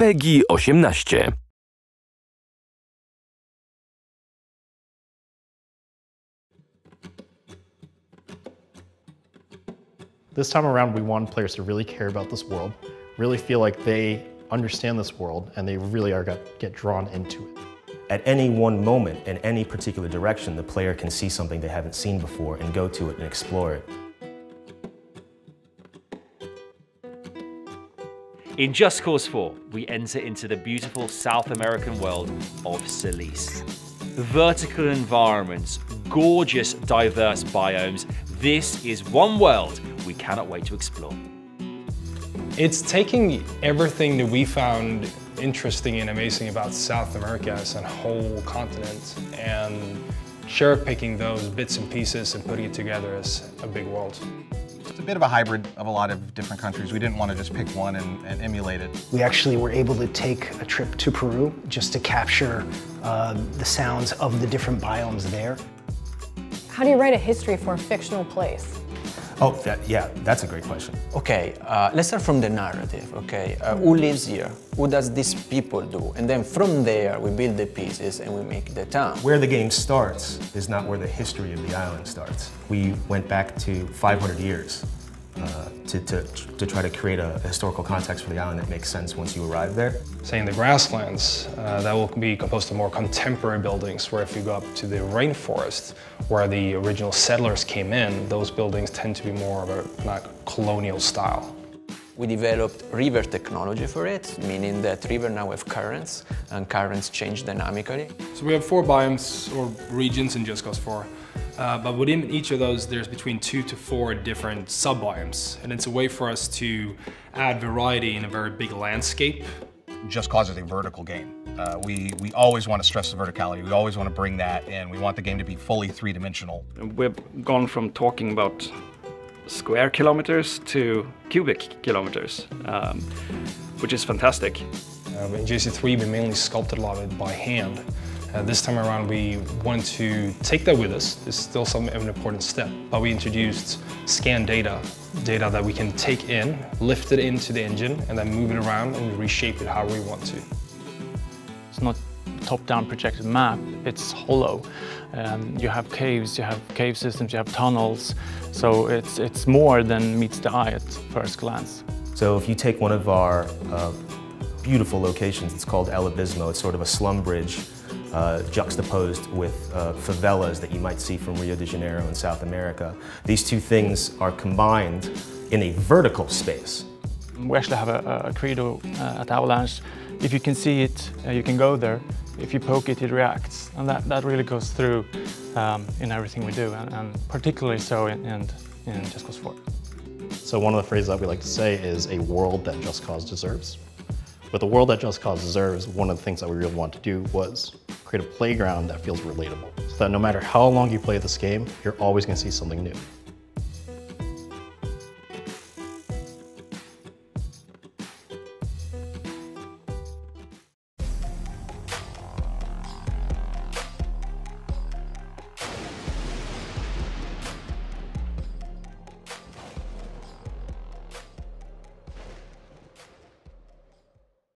PEGI 18. This time around, we want players to really care about this world, really feel like they understand this world, and they really are get, get drawn into it. At any one moment, in any particular direction, the player can see something they haven't seen before and go to it and explore it. In Just Cause 4, we enter into the beautiful South American world of Solís. Vertical environments, gorgeous, diverse biomes. This is one world we cannot wait to explore. It's taking everything that we found interesting and amazing about South America as a whole continent and cherry picking those bits and pieces and putting it together as a big world. It's a bit of a hybrid of a lot of different countries. We didn't want to just pick one and, and emulate it. We actually were able to take a trip to Peru just to capture uh, the sounds of the different biomes there. How do you write a history for a fictional place? Oh, that, yeah, that's a great question. Okay, uh, let's start from the narrative, okay? Uh, who lives here? What does these people do? And then from there, we build the pieces and we make the town. Where the game starts is not where the history of the island starts. We went back to 500 years uh, to, to, to try to create a historical context for the island that makes sense once you arrive there. Say in the grasslands, uh, that will be composed of more contemporary buildings, where if you go up to the rainforest, where the original settlers came in, those buildings tend to be more of a like, colonial style. We developed river technology for it, meaning that river now have currents, and currents change dynamically. So we have four biomes or regions in Just Cause 4. Uh, but within each of those, there's between two to four different sub-biomes. And it's a way for us to add variety in a very big landscape. Just Cause is a vertical game. Uh, we, we always want to stress the verticality. We always want to bring that in. We want the game to be fully three-dimensional. We've gone from talking about square kilometers to cubic kilometers, um, which is fantastic. Um, in JC3, we mainly sculpted a lot of it by hand. Uh, this time around, we want to take that with us. It's still some an important step, but we introduced scan data, data that we can take in, lift it into the engine, and then move it around and reshape it however we want to. It's not top-down projected map, it's hollow. Um, you have caves, you have cave systems, you have tunnels, so it's, it's more than meets the eye at first glance. So if you take one of our uh, beautiful locations, it's called El Abismo, it's sort of a slum bridge uh, juxtaposed with uh, favelas that you might see from Rio de Janeiro in South America. These two things are combined in a vertical space. We actually have a, a credo uh, at Avalanche. If you can see it, uh, you can go there. If you poke it, it reacts. And that, that really goes through um, in everything we do, and, and particularly so in, in, in Just Cause 4. So one of the phrases that we like to say is a world that Just Cause deserves. With the world that Just Cause deserves, one of the things that we really want to do was create a playground that feels relatable. So that no matter how long you play this game, you're always gonna see something new.